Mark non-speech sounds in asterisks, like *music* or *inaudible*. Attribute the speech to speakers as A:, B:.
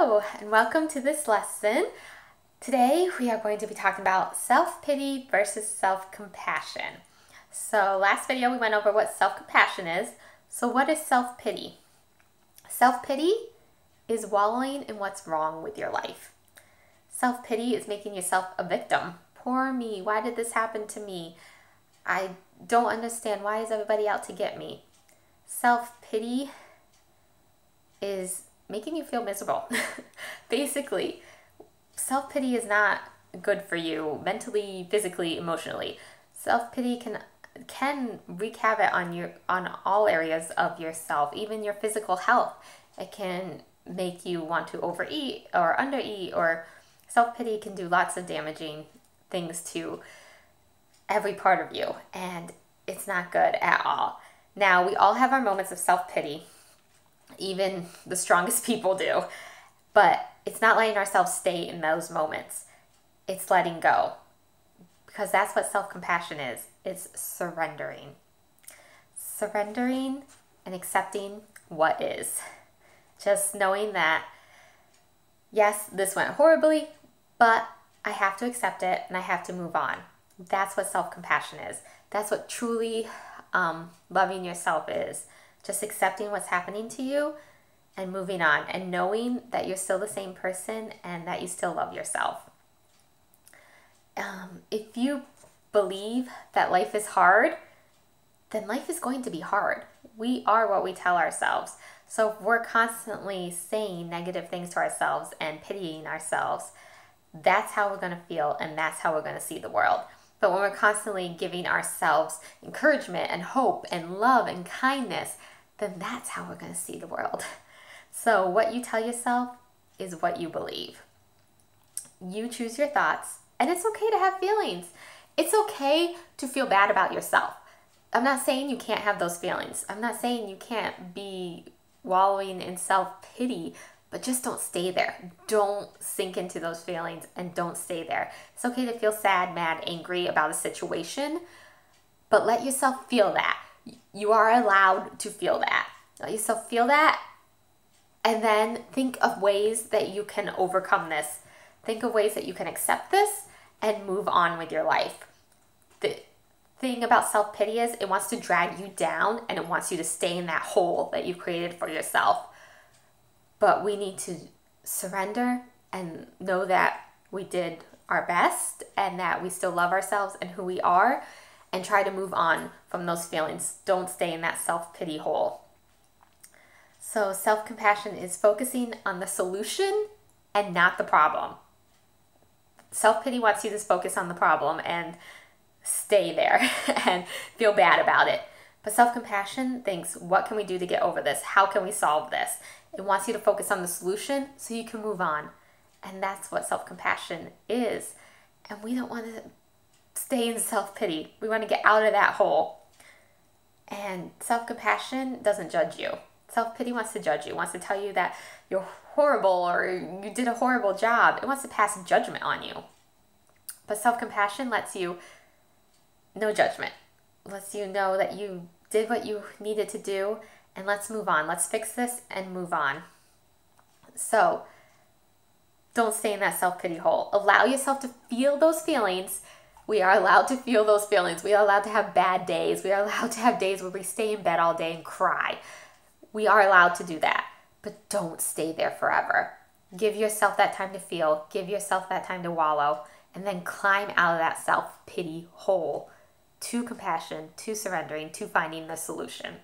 A: Hello, and welcome to this lesson. Today we are going to be talking about self pity versus self compassion. So, last video we went over what self compassion is. So, what is self pity? Self pity is wallowing in what's wrong with your life. Self pity is making yourself a victim. Poor me, why did this happen to me? I don't understand. Why is everybody out to get me? Self pity is making you feel miserable. *laughs* Basically, self pity is not good for you mentally, physically, emotionally. Self pity can can wreak havoc on your on all areas of yourself, even your physical health. It can make you want to overeat or undereat, or self pity can do lots of damaging things to every part of you, and it's not good at all. Now, we all have our moments of self pity even the strongest *laughs* people do. But it's not letting ourselves stay in those moments. It's letting go. Because that's what self compassion is it's surrendering. Surrendering and accepting what is. Just knowing that, yes, this went horribly, but I have to accept it and I have to move on. That's what self compassion is. That's what truly um, loving yourself is just accepting what's happening to you and moving on and knowing that you're still the same person and that you still love yourself. Um, if you believe that life is hard, then life is going to be hard. We are what we tell ourselves. So if we're constantly saying negative things to ourselves and pitying ourselves, that's how we're going to feel and that's how we're going to see the world. But when we're constantly giving ourselves encouragement and hope and love and kindness, then that's how we're going to see the world. So, what you tell yourself is what you believe. You choose your thoughts, and it's okay to have feelings. It's okay to feel bad about yourself. I'm not saying you can't have those feelings. I'm not saying you can't be wallowing in self pity, but just don't stay there. Don't sink into those feelings and don't stay there. It's okay to feel sad, mad, angry about a situation, but let yourself feel that you are allowed to feel that. Let yourself feel that and then think of ways that you can overcome this. Think of ways that you can accept this and move on with your life. The thing about self pity is it wants to drag you down and it wants you to stay in that hole that you've created for yourself. But we need to surrender and know that we did our best and that we still love ourselves and who we are and try to move on from those feelings. Don't stay in that self pity hole. So, self compassion is focusing on the solution and not the problem. Self pity wants you to focus on the problem and stay there *laughs* and feel bad about it. But self compassion thinks, what can we do to get over this? How can we solve this? It wants you to focus on the solution so you can move on. And that's what self compassion is. And we don't want to stay in self pity. We want to get out of that hole. And self compassion doesn't judge you. Self pity wants to judge you, wants to tell you that you're horrible or you did a horrible job. It wants to pass judgment on you. But self compassion lets you no judgment, lets you know that you did what you needed to do and let's move on. Let's fix this and move on. So, don't stay in that self pity hole. Allow yourself to feel those feelings we are allowed to feel those feelings. We are allowed to have bad days. We are allowed to have days where we stay in bed all day and cry. We are allowed to do that, but don't stay there forever. Give yourself that time to feel, give yourself that time to wallow, and then climb out of that self pity hole to compassion, to surrendering, to finding the solution.